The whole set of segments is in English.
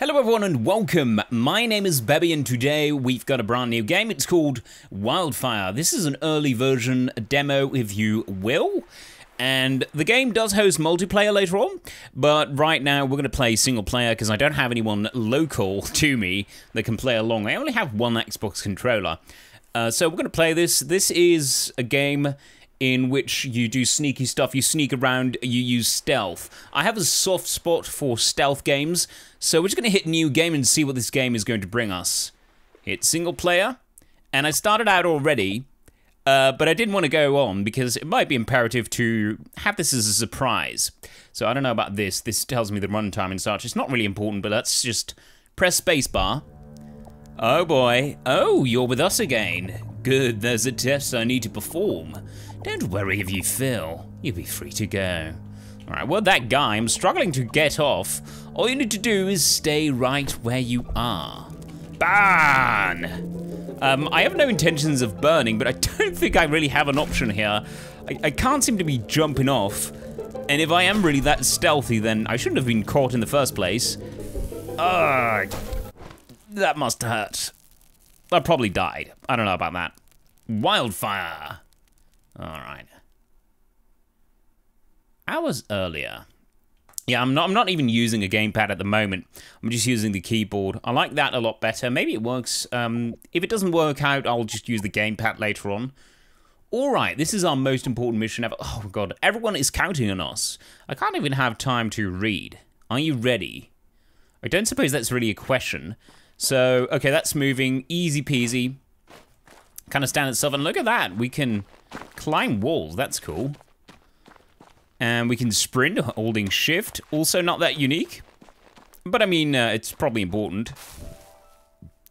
Hello everyone and welcome. My name is Babi and today we've got a brand new game. It's called Wildfire. This is an early version demo if you will. And the game does host multiplayer later on, but right now we're going to play single player because I don't have anyone local to me that can play along. I only have one Xbox controller. Uh, so we're going to play this. This is a game in which you do sneaky stuff, you sneak around, you use stealth. I have a soft spot for stealth games, so we're just going to hit new game and see what this game is going to bring us. Hit single player, and I started out already, uh, but I didn't want to go on because it might be imperative to have this as a surprise. So I don't know about this. This tells me the runtime and such. It's not really important, but let's just press spacebar. Oh boy. Oh, you're with us again. Good, there's a test I need to perform. Don't worry if you fail. You'll be free to go. Alright, well that guy, I'm struggling to get off. All you need to do is stay right where you are. Burn! Um, I have no intentions of burning, but I don't think I really have an option here. I, I can't seem to be jumping off. And if I am really that stealthy, then I shouldn't have been caught in the first place. Ugh. That must hurt. I probably died. I don't know about that. Wildfire. Alright. Hours earlier. Yeah, I'm not I'm not even using a gamepad at the moment. I'm just using the keyboard. I like that a lot better. Maybe it works. Um, if it doesn't work out, I'll just use the gamepad later on. Alright, this is our most important mission ever. Oh god, everyone is counting on us. I can't even have time to read. Are you ready? I don't suppose that's really a question. So, okay, that's moving. Easy peasy. Kind of stand itself. And look at that. We can climb walls. That's cool. And we can sprint holding shift. Also not that unique. But I mean, uh, it's probably important.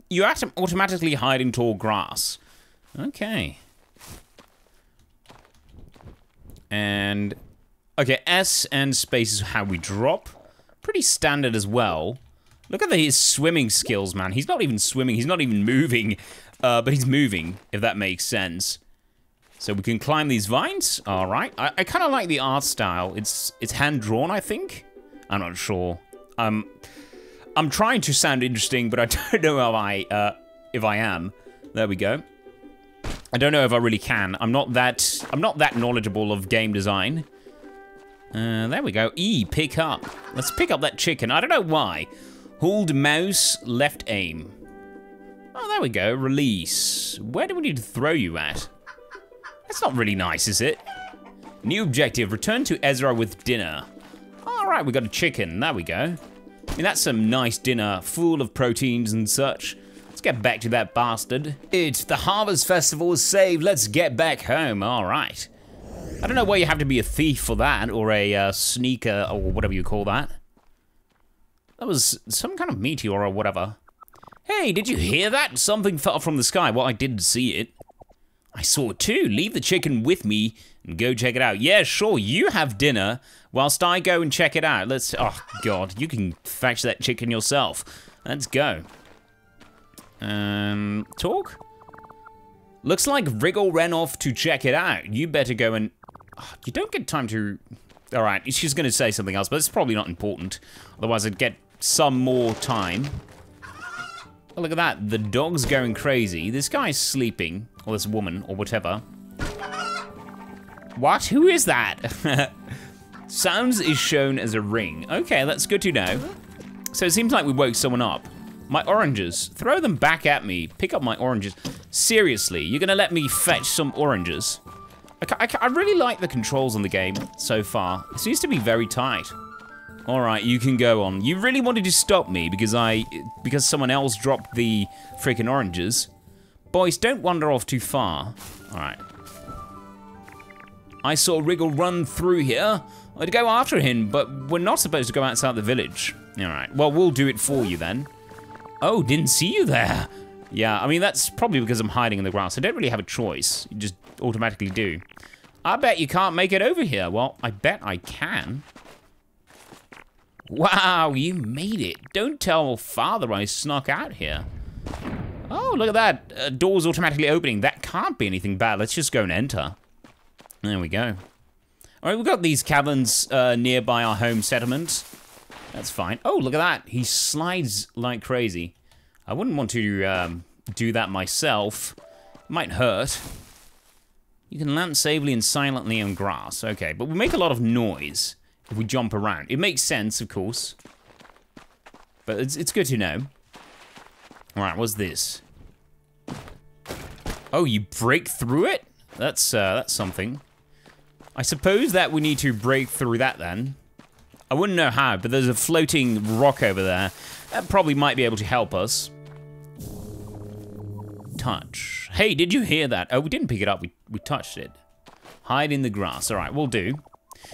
You automatically hide in tall grass. Okay. And... Okay, S and space is how we drop. Pretty standard as well. Look at his swimming skills, man. He's not even swimming. He's not even moving. Uh, but he's moving, if that makes sense. So we can climb these vines. All right. I, I kind of like the art style. It's it's hand drawn, I think. I'm not sure. Um, I'm trying to sound interesting, but I don't know if I uh, if I am. There we go. I don't know if I really can. I'm not that I'm not that knowledgeable of game design. Uh, there we go. E, pick up. Let's pick up that chicken. I don't know why. Hold mouse, left aim. Oh, there we go. Release. Where do we need to throw you at? That's not really nice, is it? New objective, return to Ezra with dinner. All right, we got a chicken, there we go. I mean, that's some nice dinner, full of proteins and such. Let's get back to that bastard. It's the Harvest Festival is saved, let's get back home, all right. I don't know why you have to be a thief for that, or a uh, sneaker, or whatever you call that. That was some kind of meteor or whatever. Hey, did you hear that? Something fell from the sky. Well, I didn't see it. I saw it too. Leave the chicken with me and go check it out. Yeah, sure, you have dinner whilst I go and check it out. Let's, oh God, you can fetch that chicken yourself. Let's go. Um, talk? Looks like Wriggle ran off to check it out. You better go and, oh, you don't get time to, all right, she's gonna say something else, but it's probably not important. Otherwise I'd get some more time. Oh, look at that, the dog's going crazy. This guy's sleeping, or this woman, or whatever. What? Who is that? Sounds is shown as a ring. Okay, that's good to know. So it seems like we woke someone up. My oranges, throw them back at me. Pick up my oranges. Seriously, you're gonna let me fetch some oranges? I, I, I really like the controls on the game so far. It seems to be very tight. All right, you can go on. You really wanted to stop me because I, because someone else dropped the freaking oranges. Boys, don't wander off too far. All right. I saw Wriggle run through here. I'd go after him, but we're not supposed to go outside the village. All right, well, we'll do it for you then. Oh, didn't see you there. Yeah, I mean, that's probably because I'm hiding in the grass. I don't really have a choice. You just automatically do. I bet you can't make it over here. Well, I bet I can. Wow, you made it. Don't tell father I snuck out here. Oh, look at that. Uh, door's automatically opening. That can't be anything bad. Let's just go and enter. There we go. All right, we've got these caverns uh, nearby our home settlement. That's fine. Oh, look at that. He slides like crazy. I wouldn't want to um, do that myself. Might hurt. You can land safely and silently on grass. Okay, but we make a lot of noise if we jump around. It makes sense, of course. But it's, it's good to know. Alright, what's this? Oh, you break through it? That's, uh, that's something. I suppose that we need to break through that then. I wouldn't know how, but there's a floating rock over there. That probably might be able to help us. Touch. Hey, did you hear that? Oh, we didn't pick it up. We, we touched it. Hide in the grass. All right, we'll do.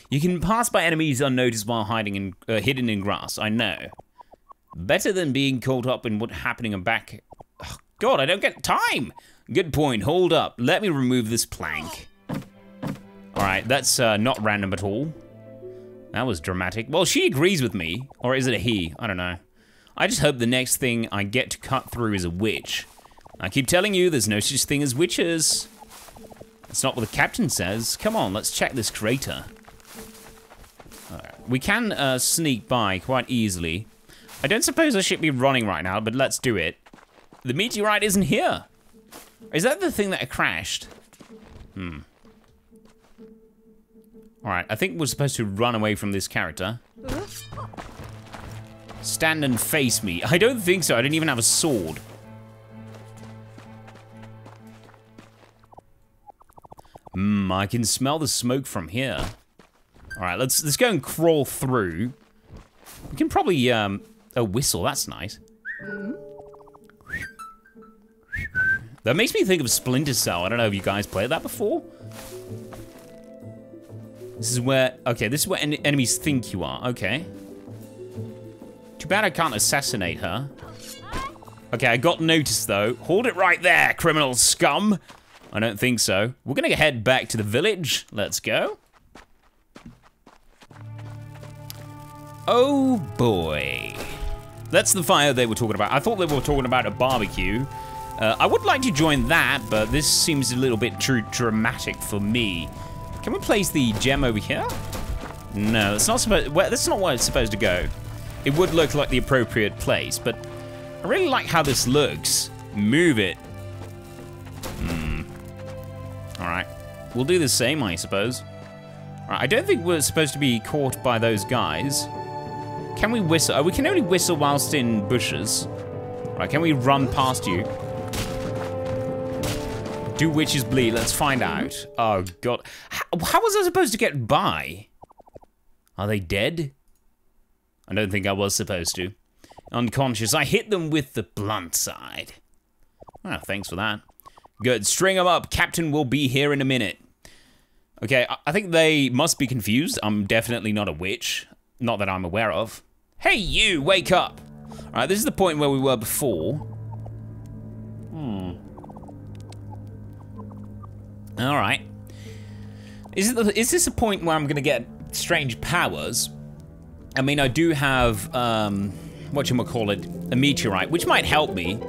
You can pass by enemies unnoticed while hiding in, uh, hidden in grass. I know. Better than being caught up in what's happening and back. Oh, God, I don't get time. Good point. Hold up. Let me remove this plank. All right, that's uh, not random at all. That was dramatic. Well, she agrees with me. Or is it a he? I don't know. I just hope the next thing I get to cut through is a witch. I keep telling you, there's no such thing as witches. That's not what the captain says. Come on, let's check this crater. Right. We can uh, sneak by quite easily. I don't suppose I should be running right now, but let's do it. The meteorite isn't here. Is that the thing that crashed? Hmm. Alright, I think we're supposed to run away from this character. Stand and face me. I don't think so. I didn't even have a sword. Mmm, I can smell the smoke from here. Alright, let's let's go and crawl through. We can probably um a whistle, that's nice. That makes me think of Splinter Cell. I don't know if you guys played that before. This is where, okay, this is where en enemies think you are, okay. Too bad I can't assassinate her. Okay, I got noticed though. Hold it right there, criminal scum. I don't think so. We're gonna head back to the village. Let's go. Oh boy. That's the fire they were talking about. I thought they were talking about a barbecue. Uh, I would like to join that, but this seems a little bit too dramatic for me. Can we place the gem over here? No, that's not supposed. Well, that's not where it's supposed to go. It would look like the appropriate place, but I really like how this looks. Move it. Hmm. All right, we'll do the same, I suppose. I don't think we're supposed to be caught by those guys. Can we whistle? Oh, we can only whistle whilst in bushes. Right, can we run past you? Do witches bleed? Let's find out. Oh, God. How, how, was I supposed to get by? Are they dead? I don't think I was supposed to. Unconscious. I hit them with the blunt side. Oh, thanks for that. Good. String them up. Captain will be here in a minute. Okay, I think they must be confused. I'm definitely not a witch. Not that I'm aware of. Hey, you! Wake up! Alright, this is the point where we were before. Hmm. All right. Is, it, is this a point where I'm going to get strange powers? I mean, I do have, um, what you call it, a meteorite, which might help me.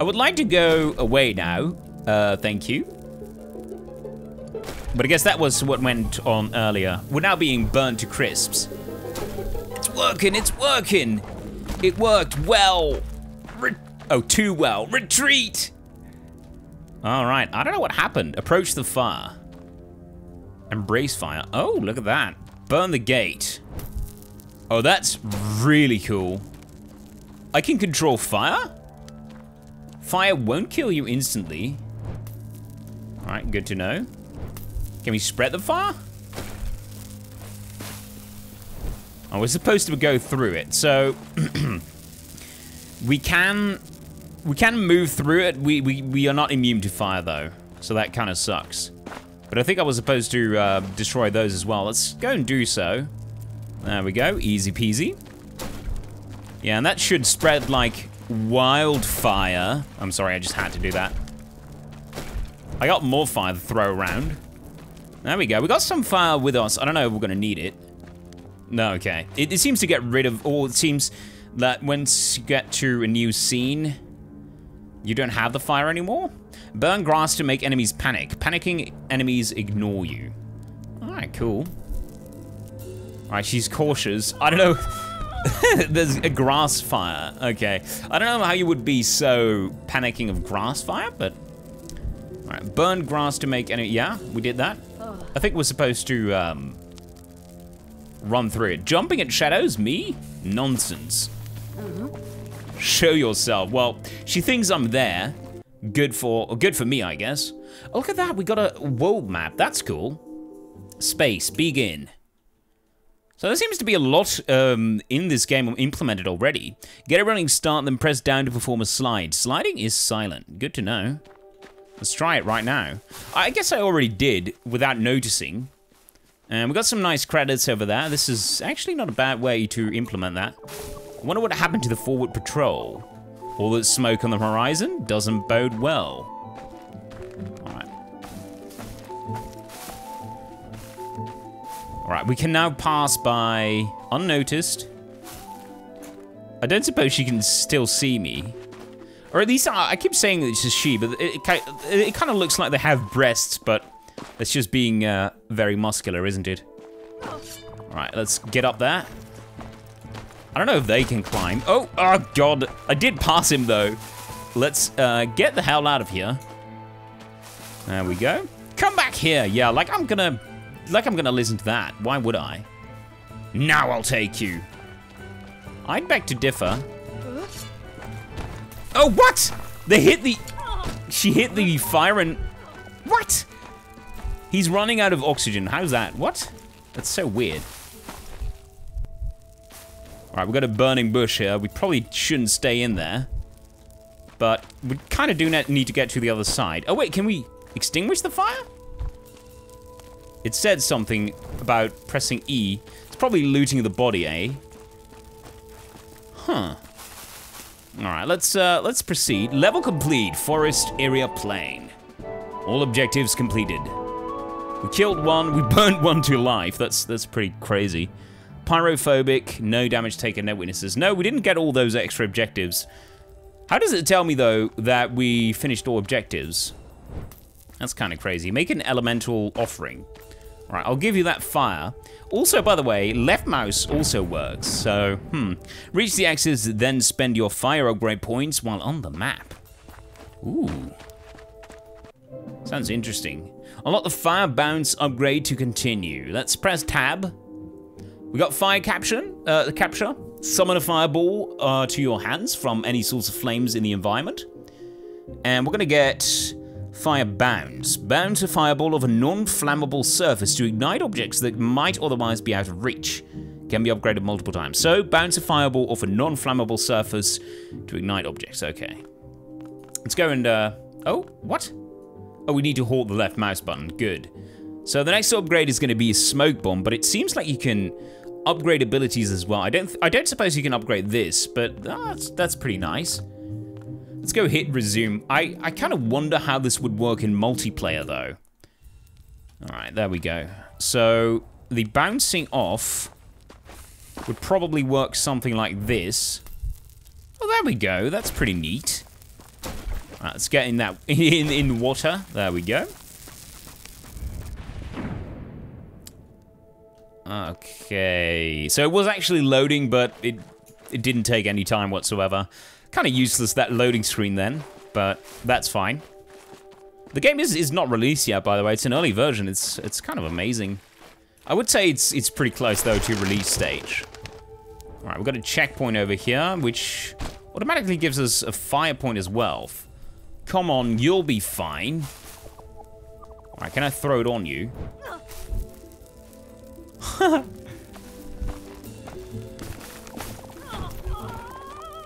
I would like to go away now. Uh, thank you. But I guess that was what went on earlier. We're now being burned to crisps. It's working, it's working. It worked well. Re oh, too well. Retreat. All right, I don't know what happened. Approach the fire. Embrace fire. Oh, look at that. Burn the gate. Oh, that's really cool. I can control fire? Fire won't kill you instantly. All right, good to know. Can we spread the fire? Oh, we're supposed to go through it, so we can we can move through it. We, we, we are not immune to fire, though. So that kind of sucks. But I think I was supposed to uh, destroy those as well. Let's go and do so. There we go. Easy peasy. Yeah, and that should spread like wildfire. I'm sorry, I just had to do that. I got more fire to throw around. There we go. We got some fire with us. I don't know if we're going to need it. No, okay. It, it seems to get rid of, or it seems that once you get to a new scene, you don't have the fire anymore? Burn grass to make enemies panic. Panicking enemies ignore you. Alright, cool. Alright, she's cautious. I don't know. There's a grass fire. Okay. I don't know how you would be so panicking of grass fire, but... Alright, burn grass to make any... Yeah, we did that. I think we're supposed to, um... Run through it. Jumping at shadows? Me? Nonsense. Show yourself. Well, she thinks I'm there. Good for... Good for me, I guess. Oh, look at that. We got a world map. That's cool. Space. Begin. So there seems to be a lot um, in this game implemented already. Get a running start, then press down to perform a slide. Sliding is silent. Good to know. Let's try it right now. I guess I already did without noticing. And we got some nice credits over there. This is actually not a bad way to implement that. I wonder what happened to the forward patrol. All that smoke on the horizon doesn't bode well. All right, Alright, we can now pass by unnoticed. I don't suppose she can still see me. Or at least, I keep saying that it's a she, but it, it, it kind of looks like they have breasts, but it's just being uh, very muscular, isn't it? All right, let's get up there. I don't know if they can climb. Oh, oh God, I did pass him though. Let's uh, get the hell out of here. There we go. Come back here. Yeah, like I'm gonna like I'm gonna listen to that. Why would I? Now I'll take you. I'd beg to differ. Oh, what? They hit the... She hit the fire and... What? He's running out of oxygen. How's that? What? That's so weird. Alright, we've got a burning bush here. We probably shouldn't stay in there. But we kind of do need to get to the other side. Oh, wait, can we extinguish the fire? It said something about pressing E. It's probably looting the body, eh? Huh. All right, let's uh, let's proceed. Level complete. Forest area plain. All objectives completed. We killed one. We burnt one to life. That's that's pretty crazy. Pyrophobic. No damage taken. No witnesses. No, we didn't get all those extra objectives. How does it tell me though that we finished all objectives? That's kind of crazy. Make an elemental offering. Right, I'll give you that fire. Also, by the way, left mouse also works, so, hmm. Reach the axis, then spend your fire upgrade points while on the map. Ooh. Sounds interesting. Unlock the fire bounce upgrade to continue. Let's press tab. We got fire capture, uh, capture. Summon a fireball uh, to your hands from any source of flames in the environment. And we're gonna get Fire bounce. Bounce a fireball of a non-flammable surface to ignite objects that might otherwise be out of reach. Can be upgraded multiple times. So, bounce a fireball off a non-flammable surface to ignite objects. Okay. Let's go and, uh... Oh, what? Oh, we need to hold the left mouse button. Good. So the next upgrade is going to be a smoke bomb, but it seems like you can upgrade abilities as well. I don't I don't suppose you can upgrade this, but that's, that's pretty nice. Let's go hit resume. I, I kind of wonder how this would work in multiplayer, though. All right, there we go. So the bouncing off would probably work something like this. Oh, there we go. That's pretty neat. Right, let's get in that in in water. There we go. Okay, so it was actually loading, but it it didn't take any time whatsoever. Kind of useless, that loading screen then, but that's fine. The game is, is not released yet, by the way. It's an early version. It's it's kind of amazing. I would say it's it's pretty close, though, to release stage. All right, we've got a checkpoint over here, which automatically gives us a fire point as well. Come on, you'll be fine. All right, can I throw it on you?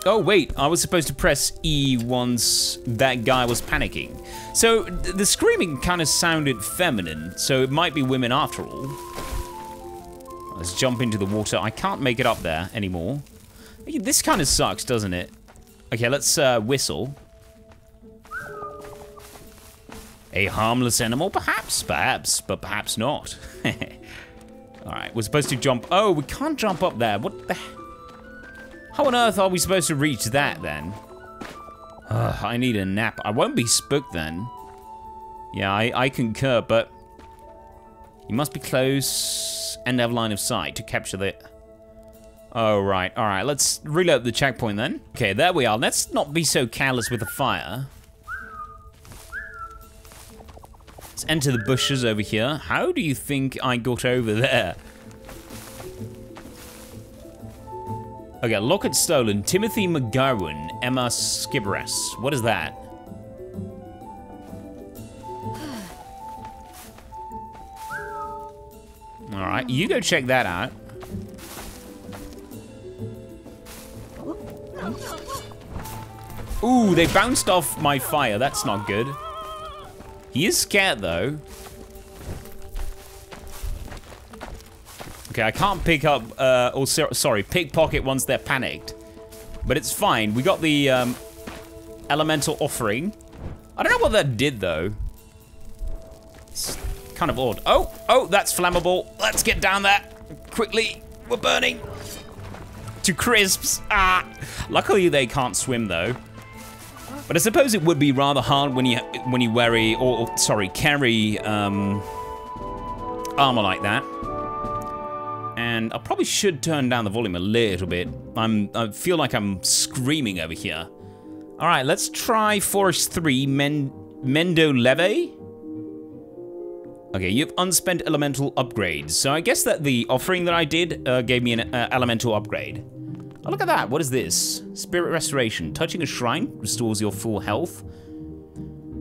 Oh, wait, I was supposed to press E once that guy was panicking. So the screaming kind of sounded feminine, so it might be women after all. Let's jump into the water. I can't make it up there anymore. This kind of sucks, doesn't it? Okay, let's uh, whistle. A harmless animal, perhaps? Perhaps, but perhaps not. Alright, we're supposed to jump. Oh, we can't jump up there. What the how on earth are we supposed to reach that then? Ugh, I need a nap. I won't be spooked then. Yeah, I, I concur, but you must be close and have line of sight to capture the... Oh, right. All right, let's reload the checkpoint then. Okay, there we are. Let's not be so careless with the fire. Let's enter the bushes over here. How do you think I got over there? Okay, locket stolen. Timothy McGowan, Emma Skibberess. What is that? All right, you go check that out. Ooh, they bounced off my fire. That's not good. He is scared, though. Okay, I can't pick up, uh, so, sorry, pickpocket once they're panicked. But it's fine. We got the um, elemental offering. I don't know what that did, though. It's kind of odd. Oh, oh, that's flammable. Let's get down there quickly. We're burning to crisps. Ah, luckily they can't swim though. But I suppose it would be rather hard when you when you wear or, or sorry carry um, armor like that. And I probably should turn down the volume a little bit. I'm I feel like I'm screaming over here. All right, let's try Forest 3 Men Mendo Leve. Okay, you have unspent elemental upgrades. So I guess that the offering that I did uh, gave me an uh, elemental upgrade. Oh, look at that. What is this? Spirit Restoration. Touching a shrine restores your full health.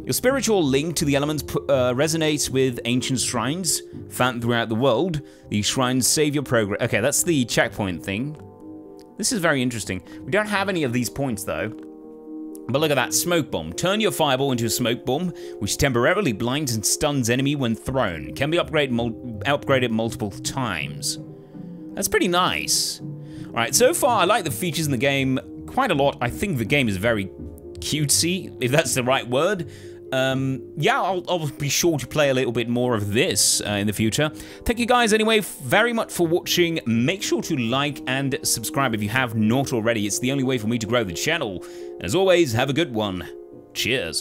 Your spiritual link to the elements uh, resonates with ancient shrines found throughout the world. These shrines save your progress. Okay, that's the checkpoint thing. This is very interesting. We don't have any of these points, though. But look at that, smoke bomb. Turn your fireball into a smoke bomb, which temporarily blinds and stuns enemy when thrown. Can be upgraded, mul upgraded multiple times. That's pretty nice. All right, so far I like the features in the game quite a lot. I think the game is very cutesy, if that's the right word. Um, yeah, I'll, I'll, be sure to play a little bit more of this uh, in the future. Thank you guys anyway very much for watching. Make sure to like and subscribe if you have not already. It's the only way for me to grow the channel. And As always, have a good one. Cheers.